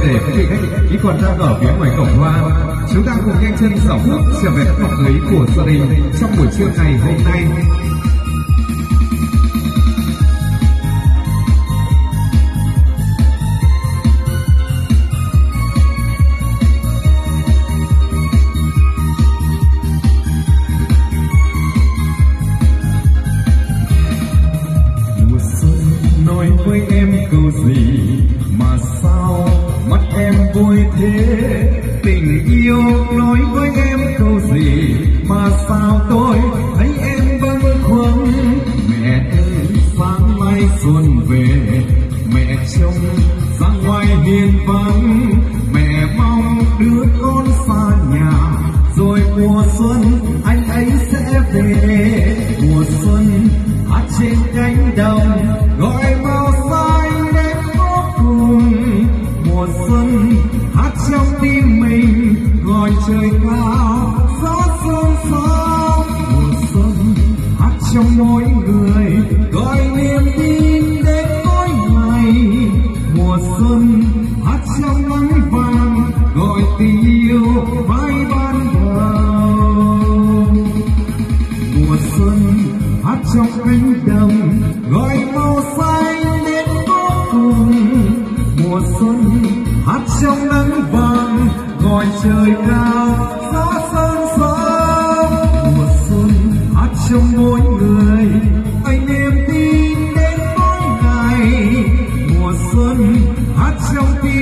thể quý vị khách ý còn đang ở phía ngoài cổng hoa. Chúng ta cùng nhanh chân dạo bước trở về không khí của gia đình trong buổi trưa ngày hôm nay. Nói với em câu gì? Mà sao mắt em vui thế? Tình yêu nói với em câu gì? Mà sao tôi thấy em vẫn khuâng? Mẹ ơi, sáng mai xuân về. Mẹ trông ra ngoài hiên vắng. Mẹ mong đứa con xa nhà. Rồi mùa xuân, anh ấy sẽ về. Mùa xuân, hát trên cánh đồng, gọi trời cao, gió sương gió mùa xuân, hát trong mỗi người, gọi niềm tin đến mỗi ngày. Mùa xuân, hát trong nắng vàng, gọi tình yêu vai ban đầu mùa xuân, hát trong cánh đồng, gọi màu xanh đến vô cùng. Mùa xuân, hát trong nắng ngoài trời cao, gió sơn sớm mùa xuân hát trong mỗi người. Anh niềm tin đến mỗi ngày, mùa xuân hát trong tim